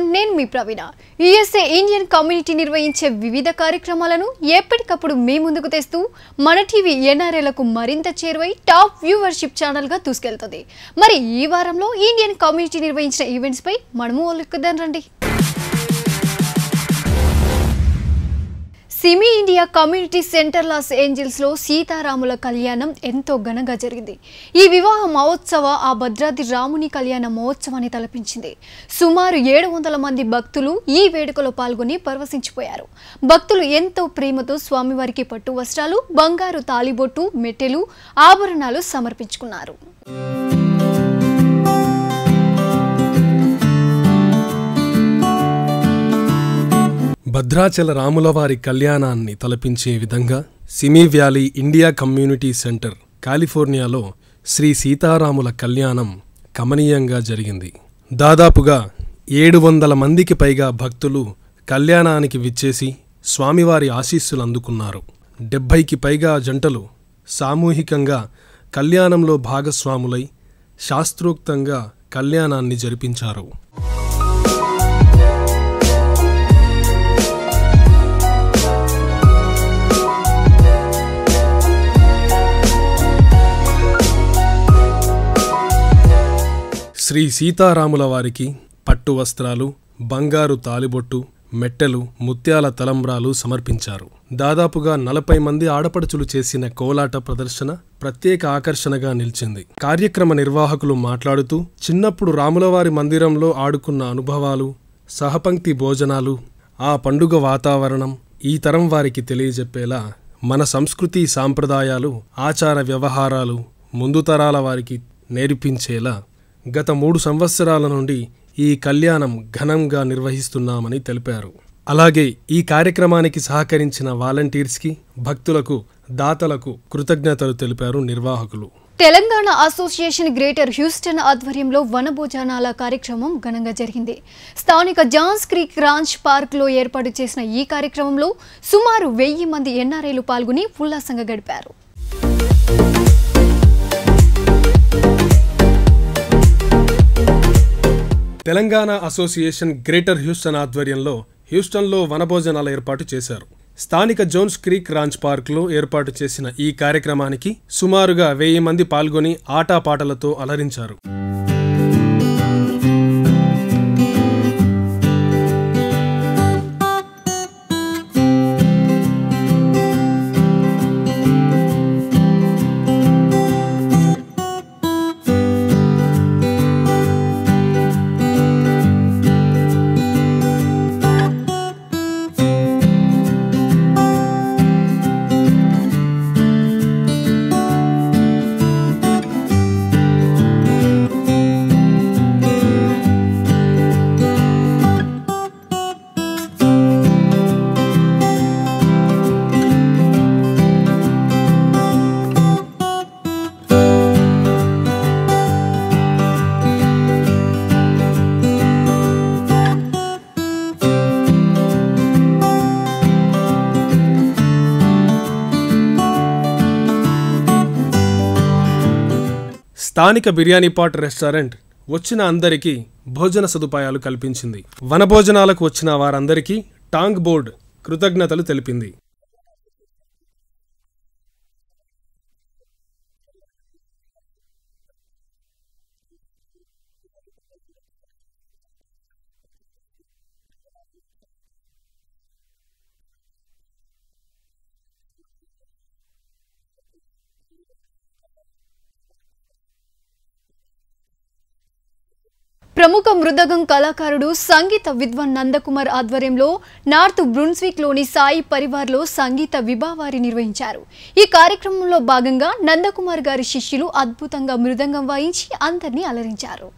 One నేను మీ Praveena. USA Indian community నిర్వహించే వివిధ కార్యక్రమాలను ఎప్పటికప్పుడు మీ ముందుకు తెస్తూ మన టీవీ ఎన్ఆర్ఏలకు మరింత చేరువై టాప్ వ్యూవర్షిప్ ఛానల్గా దూసుకెళ్తుంది. మరి ఈ వారంలో ఇండియన్ కమ్యూనిటీ నిర్వహించిన ఈవెంట్స్పై మనము ఒలుక్కుదాం రండి Simi India community center Los ఏంజల్స్లో సీతారాముల కళ్యాణం ఎంతో ఘనంగా జరిగింది. ఈ వివాహ మహోత్సవ ఆ భద్రాద్రి రాముని కళ్యాణ మహోత్సవాన్ని తలపించింది. సుమారు ఏడు వందల మంది భక్తులు ఈ వేడుకలో పాల్గొని పరవశించిపోయారు. భక్తులు ఎంతో ప్రేమతో స్వామివారికి పట్టు వస్త్రాలు బంగారు తాలిబొట్టు మెట్టెలు ఆభరణాలు సమర్పించుకున్నారు. భద్రాచల రాములవారి కళ్యాణాన్ని తలపించే విధంగా Simi valley India community center కాలిఫోర్నియాలో Shri సీతారాముల కళ్యాణం కమనీయంగా జరిగింది. దాదాపుగా ఏడు వందల మందికి పైగా భక్తులు కళ్యాణానికి విచ్చేసి స్వామివారి ఆశీస్సులు అందుకున్నారు. డెబ్భైకి పైగా జంటలు సామూహికంగా కళ్యాణంలో భాగస్వాములై శాస్త్రోక్తంగా కళ్యాణాన్ని జరిపించారు. శ్రీ సీతారాముల వారికి పట్టు వస్త్రాలు బంగారు తాలిబొట్టు మెట్టెలు ముత్యాల తలంబ్రాలు సమర్పించారు. దాదాపుగా నలభై మంది ఆడపడుచులు చేసిన కోలాట ప్రదర్శన ప్రత్యేక ఆకర్షణగా నిలిచింది. కార్యక్రమ నిర్వాహకులు మాట్లాడుతూ చిన్నప్పుడు రాములవారి మందిరంలో ఆడుకున్న అనుభవాలు సహపంక్తి భోజనాలు ఆ పండుగ వాతావరణం ఈ తరం వారికి తెలియజెప్పేలా మన సంస్కృతి సాంప్రదాయాలు ఆచార వ్యవహారాలు ముందు తరాల వారికి నేర్పించేలా గత మూడు సంవత్సరాల నుండి ఈ కళ్యాణం ఘనంగా నిర్వహిస్తున్నామని తెలిపారు. అలాగే ఈ కార్యక్రమానికి సహకరించిన వాలంటీర్స్కి భక్తులకు దాతలకు కృతజ్ఞతలు తెలిపారు నిర్వాహకులు. తెలంగాణ అసోసియేషన్ గ్రేటర్ హ్యూస్టన్ ఆధ్వర్యంలో వనభోజనాల కార్యక్రమం ఘనంగా జరిగింది. స్థానిక జాన్స్ క్రీక్ రాంచ్ పార్క్లో ఏర్పాటు చేసిన ఈ కార్యక్రమంలో సుమారు వెయ్యి మంది ఎన్ఆర్ఐలు పాల్గొని ఉల్లాసంగా గడిపారు. తెలంగాణ అసోసియేషన్ గ్రేటర్ హ్యూస్టన్ ఆధ్వర్యంలో హ్యూస్టన్లో వనభోజనాల ఏర్పాటు చేశారు. స్థానిక జోన్స్ క్రీక్ రాంచ్ పార్క్లో ఏర్పాటు చేసిన ఈ కార్యక్రమానికి సుమారుగా వెయ్యి మంది పాల్గొని ఆటాపాటలతో అలరించారు. స్థానిక బిర్యానీ పాట్ రెస్టారెంట్ వచ్చిన అందరికీ భోజన సదుపాయాలు కల్పించింది. వనభోజనాలకు వచ్చిన వారందరికీ టాంగ్ బోర్డ్ కృతజ్ఞతలు తెలిపింది. ప్రముఖ మృదగం కళాకారుడు సంగీత విద్వాన్ నందకుమార్ ఆధ్వర్యంలో నార్త్ బ్రున్స్విక్లోని సాయి పరివార్లో సంగీత విభావారి నిర్వహించారు. ఈ కార్యక్రమంలో భాగంగా నందకుమార్ గారి శిష్యులు అద్భుతంగా మృదంగం వాయించి అందరినీ అలరించారు.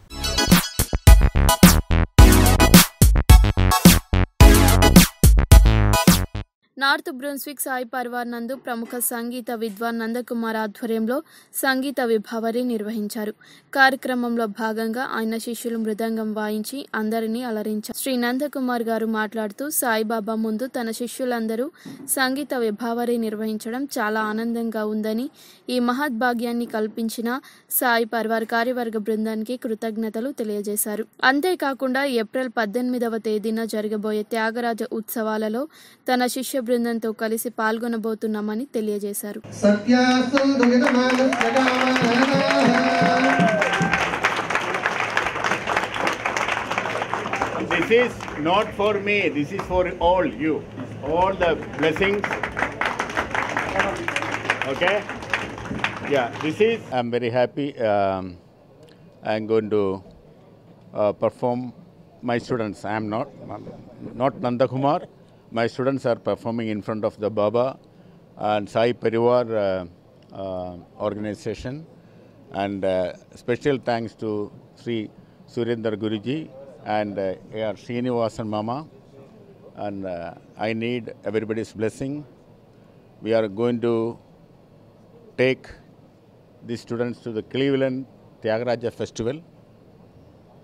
నార్త్ బ్రున్స్విక్ సాయి పర్వార్ నందు ప్రముఖ సంగీత విద్వాన్ నందకుమార్ ఆధ్వర్యంలో సంగీత విభావరి నిర్వహించారు. కార్యక్రమంలో భాగంగా ఆయన శిష్యులు మృదంగం వాయించి అందరినీ అలరించారు. శ్రీ నందకుమార్ గారు మాట్లాడుతూ సాయిబాబా ముందు తన శిష్యులందరూ సంగీత విభావరి నిర్వహించడం చాలా ఆనందంగా ఉందని ఈ మహద్భాగ్యాన్ని కల్పించిన సాయి పర్వార్ కార్యవర్గ బృందానికి కృతజ్ఞతలు తెలియజేశారు. అంతేకాకుండా ఏప్రిల్ పద్దెనిమిదవ తేదీన జరగబోయే త్యాగరాజ ఉత్సవాలలో తన శిష్య బృందంతో కలిసి పాల్గొనబోతున్నామని తెలియజేశారు సత్యాసంతు విధమానస్య కామనాః This is not for me, this is for all you. All the blessings. Okay? Yeah, this is. I'm very happy. Um, I'm going to uh, perform my students. I'm not not Nanda Kumar. My students are performing in front of the Baba and Sai Parivar uh, uh, organization. And uh, special thanks to Sri Surendra Guruji and uh, A.R. Srinivasan Mama. And uh, I need everybody's blessing. We are going to take the students to the Cleveland Tyagaraja Festival.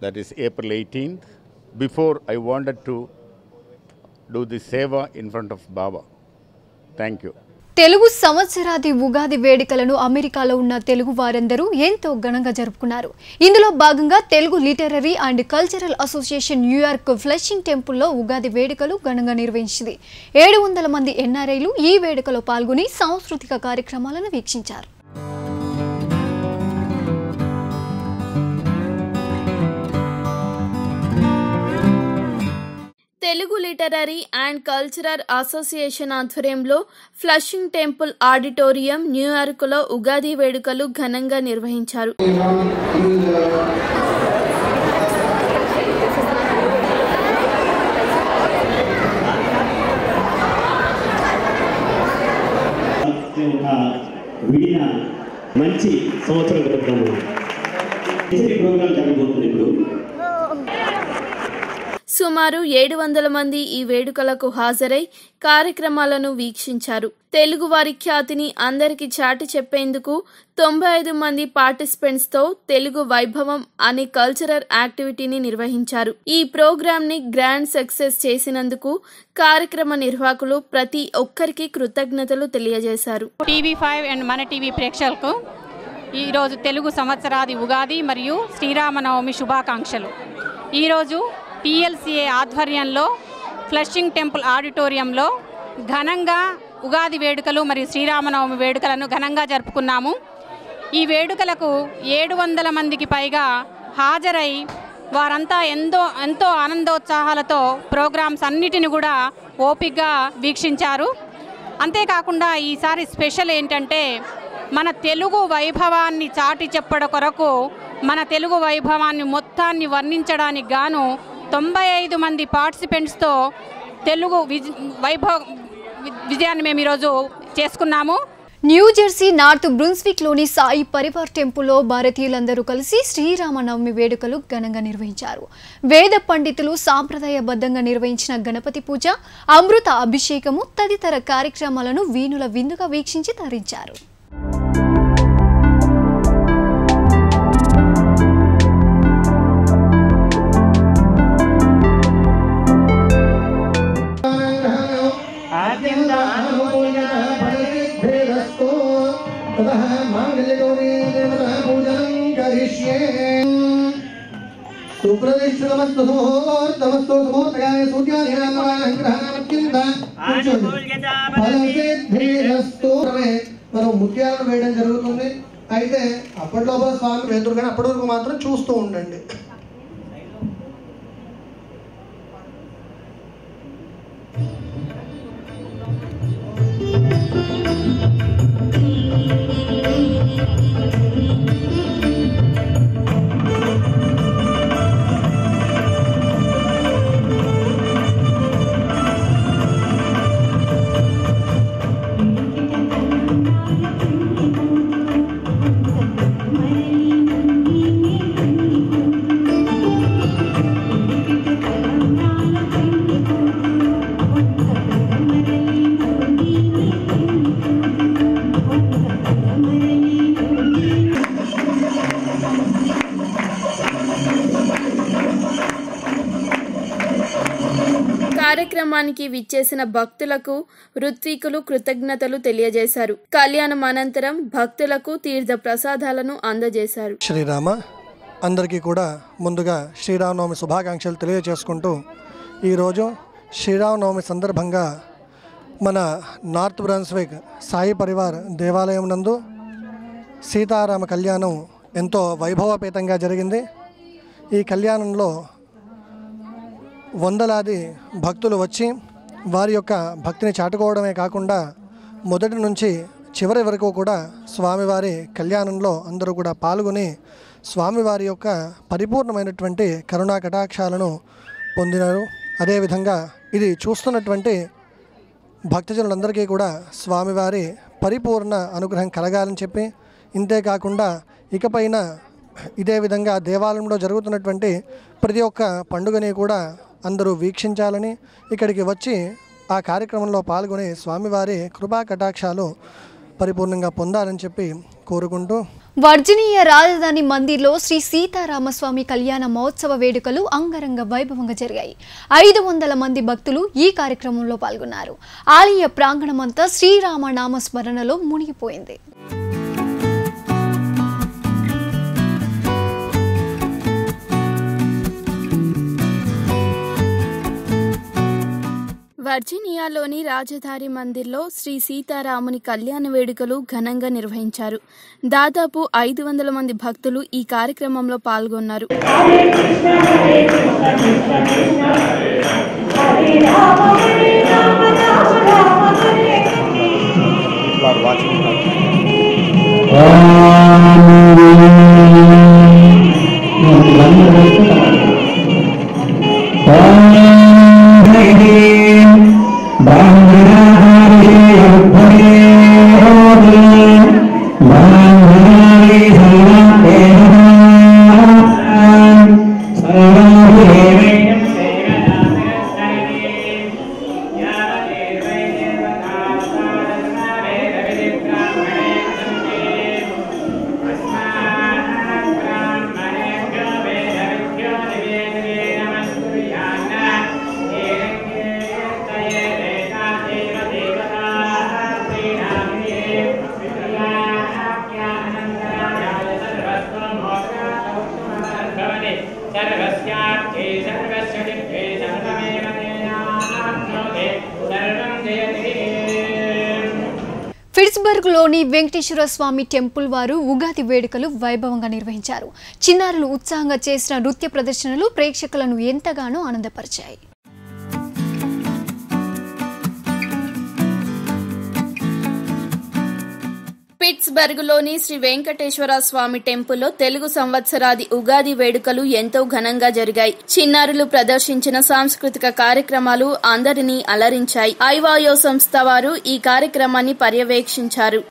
That is April 18th. Before I wanted to do the seva in front of Baba thank Telugu సంవత్సరాది ఉగాది వేడుకలను అమెరికాలో ఉన్న తెలుగు వారందరూ ఎంతో ఘనంగా జరుపుకున్నారు. ఇందులో భాగంగా Telugu literary and cultural association New York Flushing టెంపుల్లో ఉగాది వేడుకలు ఘనంగా నిర్వహించింది. ఏడు వందల మంది ఎన్ఆర్ఐలు ఈ వేడుకలో పాల్గొని సాంస్కృతిక కార్యక్రమాలను వీక్షించారు. Telugu literary and cultural association ఆధ్వర్యంలో ఫ్లషింగ్ టెంపుల్ ఆడిటోరియం న్యూయార్క్లో ఉగాది వేడుకలు ఘనంగా నిర్వహించారు. విడిన మంచి సంవత్సరం ప్రోగ్రాం జరగబోతుంది ఇప్పుడు. సుమారు ఏడు వందల మంది ఈ వేడుకలకు హాజరై కార్యక్రమాలను వీక్షించారు. తెలుగువారి ఖ్యాతిని అందరికీ చాటి చెప్పేందుకు తొంభై ఐదు మంది పార్టిసిపెంట్స్తో తెలుగు వైభవం అనే కల్చరల్ యాక్టివిటీని నిర్వహించారు. ఈ ప్రోగ్రామ్ని గ్రాండ్ సక్సెస్ చేసినందుకు కార్యక్రమ నిర్వాహకులు ప్రతి ఒక్కరికి కృతజ్ఞతలు తెలియజేశారు. టీవీ ఫైవ్ అండ్ మన టీవీ ప్రేక్షకులకు ఈరోజు తెలుగు సంవత్సరాది ఉగాది మరియు శ్రీరామనవమి శుభాకాంక్షలు. ఈరోజు టీఎల్సీఏ ఆధ్వర్యంలో ఫ్లషింగ్ టెంపుల్ ఆడిటోరియంలో ఘనంగా ఉగాది వేడుకలు మరియు శ్రీరామనవమి వేడుకలను ఘనంగా జరుపుకున్నాము. ఈ వేడుకలకు ఏడు వందల మందికి పైగా హాజరై వారంతా ఎంతో ఎంతో ఆనందోత్సాహాలతో ప్రోగ్రామ్స్ అన్నిటిని కూడా ఓపిగ్గా వీక్షించారు. అంతేకాకుండా ఈసారి స్పెషల్ ఏంటంటే మన తెలుగు వైభవాన్ని చాటి చెప్పడ కొరకు మన తెలుగు వైభవాన్ని మొత్తాన్ని వర్ణించడానికి గాను తొంభై ఐదు మంది పార్టిసిపెంట్స్తో తెలుగు విజ్ వైభవ వి- విజయాన్ని మేము ఈరోజు చేసుకున్నాము. న్యూజెర్సీ నార్త్ బ్రున్స్విక్లోని సాయి పరివార్ టెంపుల్లో భారతీయులందరూ కలిసి శ్రీరామనవమి వేడుకలు ఘనంగా నిర్వహించారు. వేద పండితులు సాంప్రదాయబద్ధంగా నిర్వహించిన గణపతి పూజ అమృత అభిషేకము తదితర కార్యక్రమాలను వీణుల విందుగా వీక్షించి తరించారు. వేయడం జరుగుతుంది. అయితే అప్పటిలోపల స్వామి వెళ్తురు కానీ అప్పటి వరకు మాత్రం చూస్తూ ఉండండి. కార్యక్రమానికి విచ్చేసిన భక్తులకు ఋత్వికులు కృతజ్ఞతలు తెలియజేశారు. కళ్యాణం అనంతరం భక్తులకు తీర్థ ప్రసాదాలను అందజేశారు. శ్రీరామ అందరికీ కూడా ముందుగా శ్రీరామనవమి శుభాకాంక్షలు తెలియజేసుకుంటూ ఈరోజు శ్రీరామనవమి సందర్భంగా మన నార్త్ బ్రాన్స్విక్ సాయి పరివార్ దేవాలయం నందు సీతారామ కళ్యాణం ఎంతో వైభవపేతంగా జరిగింది. ఈ కళ్యాణంలో వందలాది భక్తులు వచ్చి వారి యొక్క భక్తిని చాటుకోవడమే కాకుండా మొదటి నుంచి చివరి వరకు కూడా స్వామివారి కళ్యాణంలో అందరూ కూడా పాల్గొని స్వామివారి యొక్క పరిపూర్ణమైనటువంటి కరుణా కటాక్షాలను పొందినారు. అదేవిధంగా ఇది చూస్తున్నటువంటి భక్తజనులందరికీ కూడా స్వామివారి పరిపూర్ణ అనుగ్రహం కలగాలని చెప్పి ఇంతేకాకుండా ఇకపైన ఇదే విధంగా దేవాలయంలో జరుగుతున్నటువంటి ప్రతి ఒక్క పండుగని కూడా అందరూ వీక్షించాలని ఇక్కడికి వచ్చి ఆ కార్యక్రమంలో పాల్గొని స్వామివారి కృపా కటాక్షాలు పరిపూర్ణంగా పొందాలని చెప్పి కోరుకుంటూ వర్జనీయ రాజధాని మందిర్లో శ్రీ సీతారామస్వామి కళ్యాణ మహోత్సవ వేడుకలు అంగరంగ వైభవంగా జరిగాయి. ఐదు వందల మంది భక్తులు ఈ కార్యక్రమంలో పాల్గొన్నారు. ఆలయ ప్రాంగణమంతా శ్రీరామ నామస్మరణలో మునిగిపోయింది. వర్జీనియాలోని రాజధాని మందిర్లో శ్రీ సీతారాముని కళ్యాణ వేడుకలు ఘనంగా నిర్వహించారు. దాదాపు ఐదు వందల మంది భక్తులు ఈ కార్యక్రమంలో పాల్గొన్నారు. ఫిట్స్బర్గ్లోని వెంకటేశ్వర స్వామి టెంపుల్ వారు ఉగాది వేడుకలు వైభవంగా నిర్వహించారు. చిన్నారులు ఉత్సాహంగా చేసిన నృత్య ప్రదర్శనలు ప్రేక్షకులను ఎంతగానో ఆనందపరిచాయి. పిట్స్బర్గ్లోని శ్రీ వెంకటేశ్వర స్వామి టెంపుల్లో తెలుగు సంవత్సరాది ఉగాది వేడుకలు ఎంతో ఘనంగా జరిగాయి. చిన్నారులు ప్రదర్శించిన సాంస్కృతిక కార్యక్రమాలు అందరినీ అలరించాయి. ఐవాయో సంస్థ వారు ఈ కార్యక్రమాన్ని పర్యవేక్షించారు.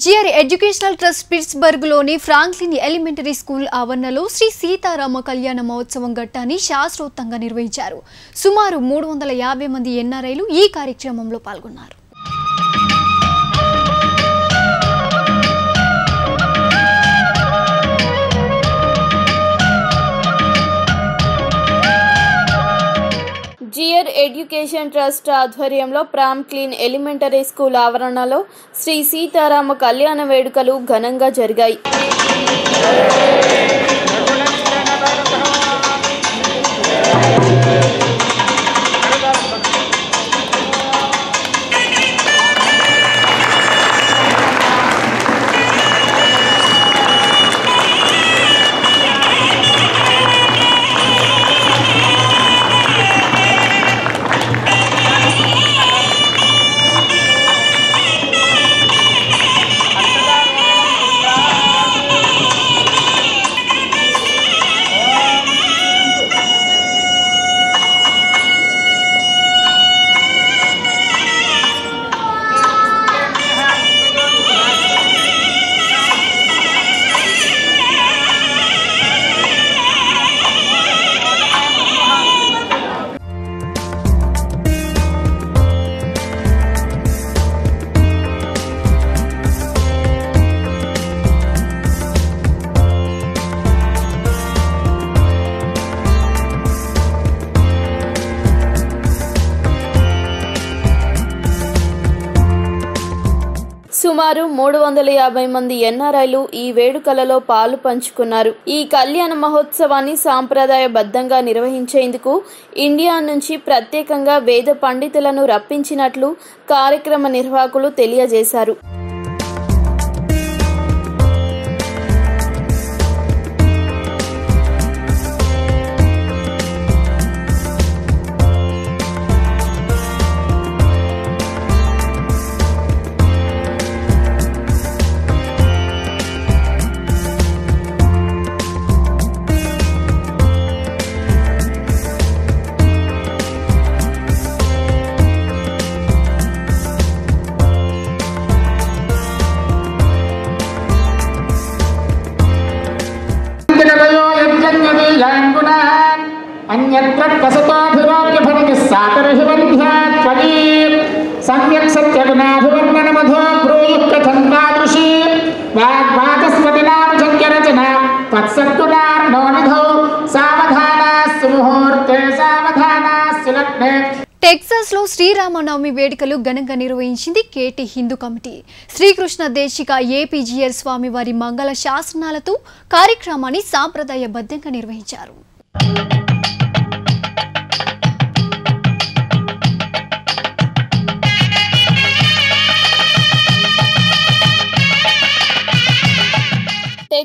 జిఆర్ ఎడ్యుకేషనల్ ట్రస్ట్ పిట్స్బర్గ్లోని ఫ్రాంక్లిన్ ఎలిమెంటరీ స్కూల్ ఆవరణలో శ్రీ సీతారామ కళ్యాణ మహోత్సవం ఘట్టాన్ని శాస్త్రోత్తంగా నిర్వహించారు. సుమారు మూడు వందల యాభై మంది ఎన్ఆర్ఐలు ఈ కార్యక్రమంలో పాల్గొన్నారు. జియర్ ఎడ్యుకేషన్ ట్రస్ట్ ఆధ్వర్యంలో ప్రామ్ క్లీన్ ఎలిమెంటరీ స్కూల్ ఆవరణలో శ్రీ సీతారామ కళ్యాణ వేడుకలు ఘనంగా జరిగాయి. సుమారు మూడు వందల యాభై మంది ఎన్ఆర్ఐలు ఈ వేడుకలలో పాలు పంచుకున్నారు. ఈ కళ్యాణ మహోత్సవాన్ని సాంప్రదాయబద్ధంగా నిర్వహించేందుకు ఇండియా నుంచి ప్రత్యేకంగా వేద పండితులను రప్పించినట్లు కార్యక్రమ నిర్వాహకులు తెలియజేశారు. టెక్సాస్లో శ్రీరామనవమి వేడుకలు ఘనంగా నిర్వహించింది కేటీ హిందూ కమిటీ. శ్రీకృష్ణ దేశిక ఏపిజే స్వామి వారి మంగళ శాసనాలతో కార్యక్రమాన్ని సాంప్రదాయబద్ధంగా నిర్వహించారు.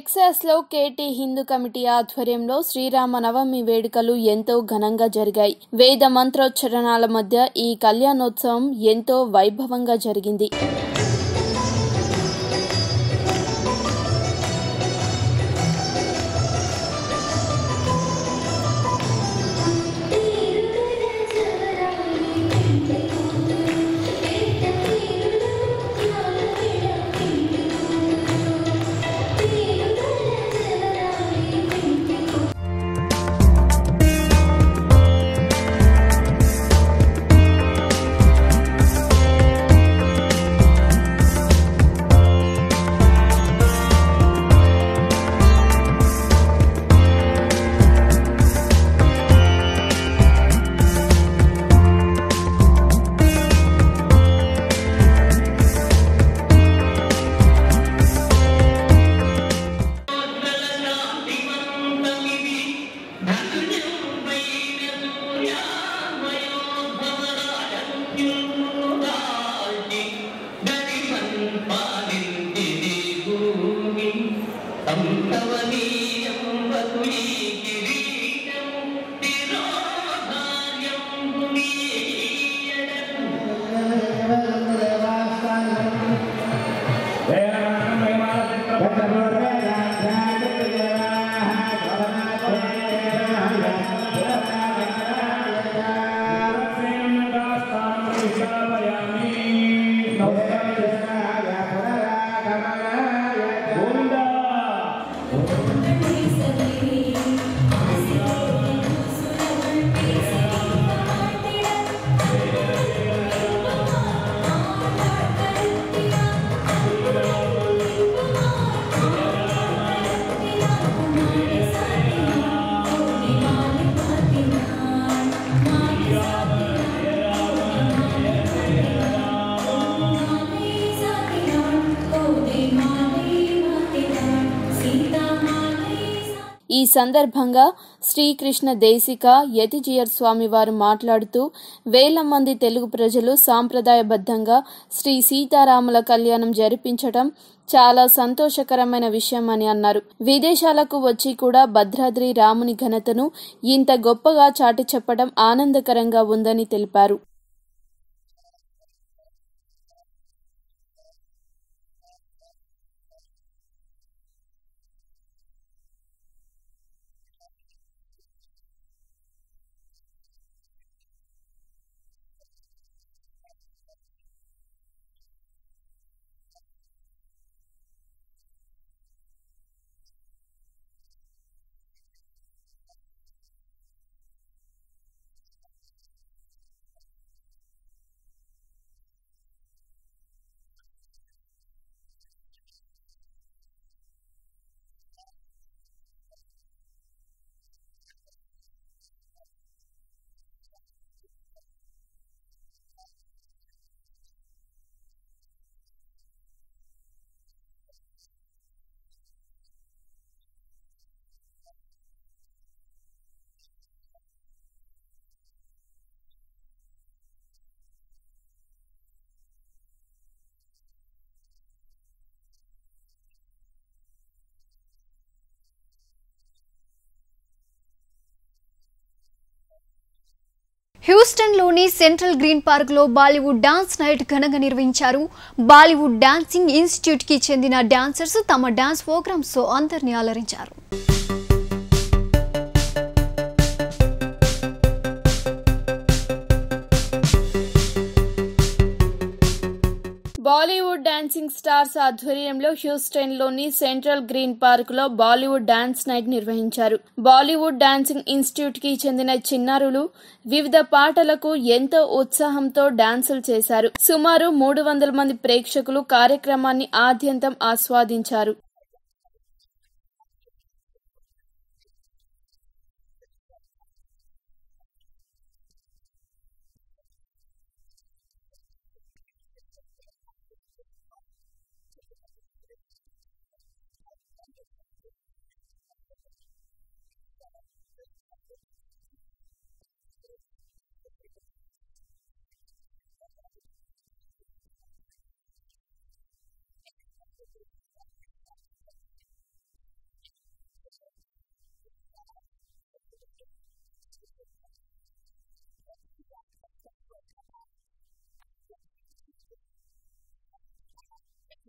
టెక్సాస్లో కేటీ హిందూ కమిటీ ఆధ్వర్యంలో శ్రీరామ నవమి వేడుకలు ఎంతో ఘనంగా జరిగాయి. వేద మంత్రోచ్చరణాల మధ్య ఈ కళ్యాణోత్సవం ఎంతో వైభవంగా జరిగింది. సందర్భంగా శ్రీకృష్ణ దేశిక యతిజియర్ స్వామి వారు మాట్లాడుతూ వేల మంది తెలుగు ప్రజలు సాంప్రదాయబద్ధంగా శ్రీ సీతారాముల కళ్యాణం జరిపించటం చాలా సంతోషకరమైన విషయం అని అన్నారు. విదేశాలకు వచ్చి కూడా భద్రాద్రి రాముని ఘనతను ఇంత గొప్పగా చాటి చెప్పడం ఆనందకరంగా ఉందని తెలిపారు. హ్యూస్టన్లోని సెంట్రల్ గ్రీన్ పార్క్లో బాలీవుడ్ డాన్స్ నైట్ ఘనంగా నిర్వహించారు. బాలీవుడ్ డాన్సింగ్ ఇన్స్టిట్యూట్కి చెందిన డాన్సర్స్ తమ డాన్స్ ప్రోగ్రామ్స్తో అందరినీ అలరించారు. బాలీవుడ్ డాన్సింగ్ స్టార్స్ ఆధ్వర్యంలో హ్యూస్టన్లోని సెంట్రల్ గ్రీన్ పార్క్లో బాలీవుడ్ డాన్స్ నైట్ నిర్వహించారు. బాలీవుడ్ డాన్సింగ్ ఇన్స్టిట్యూట్కి చెందిన చిన్నారులు వివిధ పాటలకు ఎంతో ఉత్సాహంతో డాన్సులు చేశారు. సుమారు మూడు వందల మంది ప్రేక్షకులు కార్యక్రమాన్ని ఆద్యంతం ఆస్వాదించారు.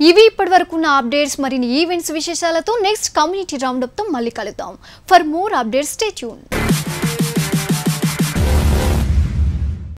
ఇవి ఇప్పటి వరకు ఉన్న అప్డేట్స్ మరిన్ని ఈవెంట్స్ విశేషాలతో నెక్స్ట్ కమ్యూనిటీ రౌండప్తో మళ్ళీ కలుద్దాం. For more updates stay tune